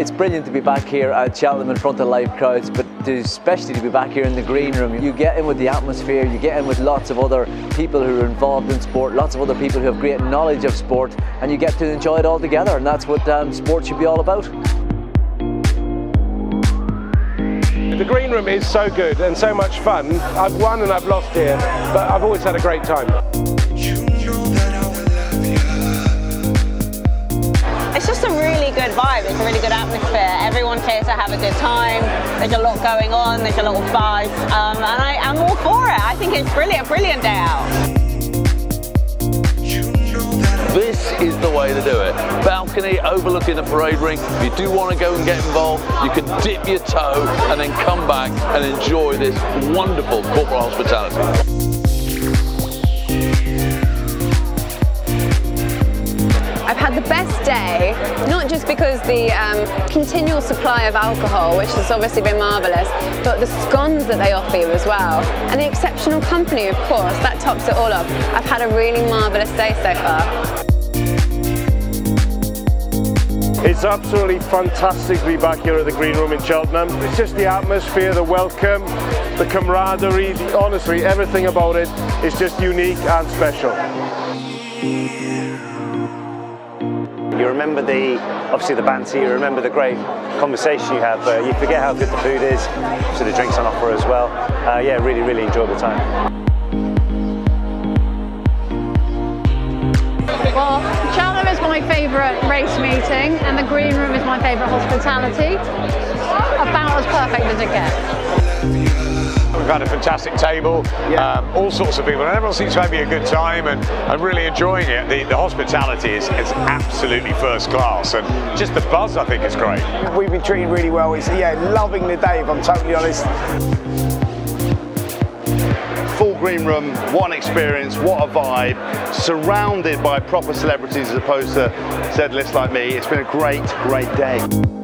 It's brilliant to be back here at Cheltenham in front of live crowds, but especially to be back here in the green room. You get in with the atmosphere, you get in with lots of other people who are involved in sport, lots of other people who have great knowledge of sport, and you get to enjoy it all together, and that's what um, sport should be all about. The green room is so good and so much fun. I've won and I've lost here, but I've always had a great time. Really good vibe, it's a really good atmosphere. Everyone's here to have a good time. There's a lot going on, there's a lot of buzz, um, and I, am all for it. I think it's brilliant, a brilliant day out. This is the way to do it. Balcony overlooking the parade ring. If you do want to go and get involved, you can dip your toe and then come back and enjoy this wonderful corporate hospitality. I've had the best day, not just because the um, continual supply of alcohol, which has obviously been marvellous, but the scones that they offer you as well. And the exceptional company, of course, that tops it all up. I've had a really marvellous day so far. It's absolutely fantastic to be back here at the Green Room in Cheltenham. It's just the atmosphere, the welcome, the camaraderie, honestly, everything about it is just unique and special. You remember the, obviously the banter, you remember the great conversation you have, uh, you forget how good the food is, so the drinks on offer as well. Uh, yeah, really, really enjoyable time. Well, Cheltenham is my favourite race meeting and the Green Room is my favourite hospitality. About as perfect as it gets. We've had a fantastic table, yeah. um, all sorts of people, and everyone seems to be having a good time and, and really enjoying it. The, the hospitality is, is absolutely first class, and just the buzz I think is great. We've been treated really well. It's, yeah, loving the day, if I'm totally honest full green room, one experience, what a vibe, surrounded by proper celebrities as opposed to said list like me. It's been a great, great day.